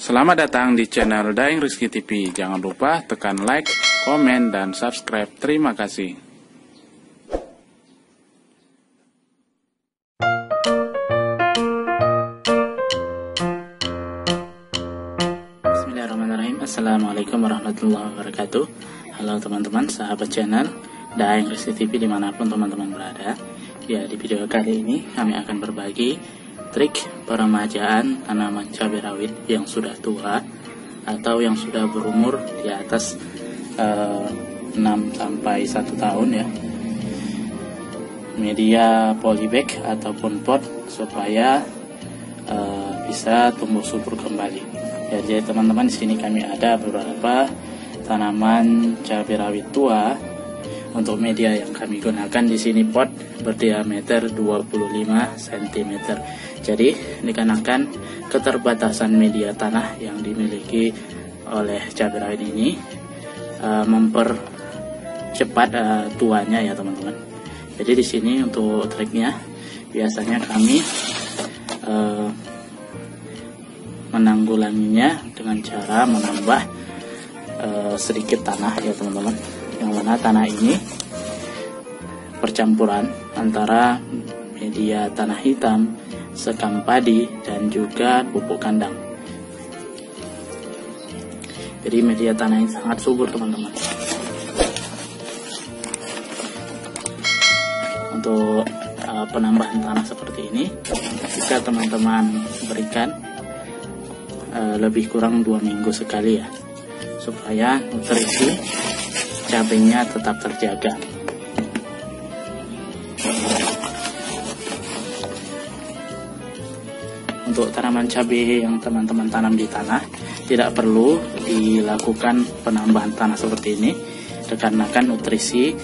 Selamat datang di channel Daeng Rizky TV. Jangan lupa tekan like, komen, dan subscribe. Terima kasih. Bismillahirrahmanirrahim Assalamualaikum warahmatullahi wabarakatuh Halo teman-teman, sahabat channel Daeng Rizky TV di mana pun teman-teman berada Ya, di video kali ini kami akan berbagi trik peremajaan tanaman cabai rawit yang sudah tua atau yang sudah berumur di atas uh, eh, 6 sampai 1 tahun ya. Media polybag ataupun pot supaya uh, bisa tumbuh subur kembali. Ya jadi teman-teman di sini kami ada beberapa tanaman cabai rawit tua untuk media yang kami gunakan di sini pot berdiameter 25 cm jadi dikarenakan keterbatasan media tanah yang dimiliki oleh cabai rawit ini uh, mempercepat uh, tuanya ya teman-teman. Jadi di sini untuk triknya biasanya kami uh, menanggulanginya dengan cara menambah uh, sedikit tanah ya teman-teman. Yang mana tanah ini percampuran antara media tanah hitam sekam padi, dan juga pupuk kandang. Jadi media tanah ini sangat subur teman-teman. Untuk uh, penambahan tanah seperti ini, bisa teman-teman berikan uh, lebih kurang dua minggu sekali ya, supaya nutrisi cabenya tetap terjaga. untuk tanaman cabai yang teman-teman tanam di tanah tidak perlu dilakukan penambahan tanah seperti ini dikarenakan nutrisi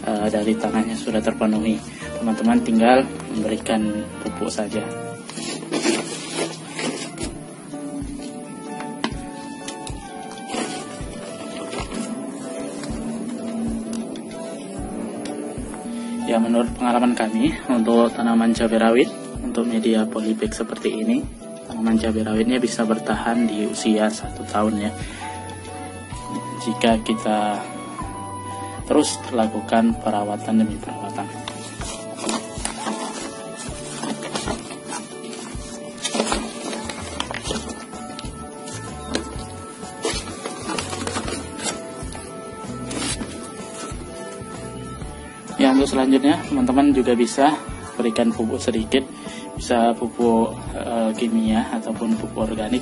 e, dari tanahnya sudah terpenuhi teman-teman tinggal memberikan pupuk saja ya menurut pengalaman kami untuk tanaman cabai rawit untuk media polybag seperti ini tanaman cabai rawitnya bisa bertahan di usia satu tahun ya. Jika kita terus lakukan perawatan demi perawatan selanjutnya teman-teman juga bisa berikan pupuk sedikit bisa pupuk e, kimia ataupun pupuk organik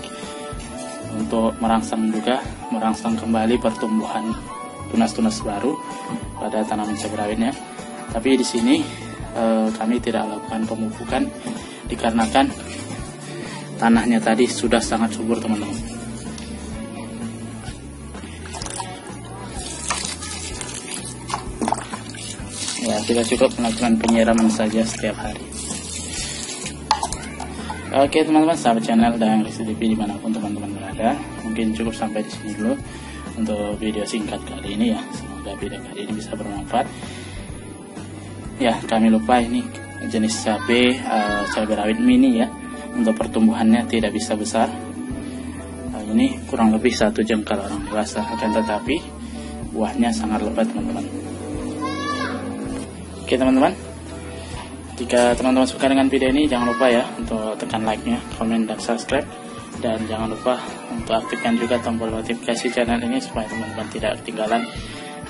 untuk merangsang juga merangsang kembali pertumbuhan tunas-tunas baru pada tanaman cabai rawitnya. Tapi di sini e, kami tidak lakukan pemupukan dikarenakan tanahnya tadi sudah sangat subur teman-teman. Ya, kita cukup melakukan penyiraman saja setiap hari. Oke teman-teman sahabat channel dan RCTV di mana pun teman-teman berada Mungkin cukup sampai di sini dulu Untuk video singkat kali ini ya. Semoga video kali ini bisa bermanfaat. Ya kami lupa ini jenis cabai uh, cabai rawit mini ya. Untuk pertumbuhannya tidak bisa besar. Uh, Ini kurang lebih satu jengkal orang dewasa Akan tetapi buahnya sangat lebat teman-teman Oke teman-teman jika teman-teman suka dengan video ini, jangan lupa ya untuk tekan like-nya, komen, dan subscribe. Dan jangan lupa untuk aktifkan juga tombol notifikasi channel ini supaya teman-teman tidak ketinggalan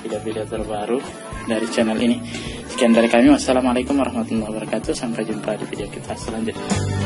video-video terbaru dari channel ini. Sekian dari kami, wassalamualaikum warahmatullahi wabarakatuh. Sampai jumpa di video kita selanjutnya.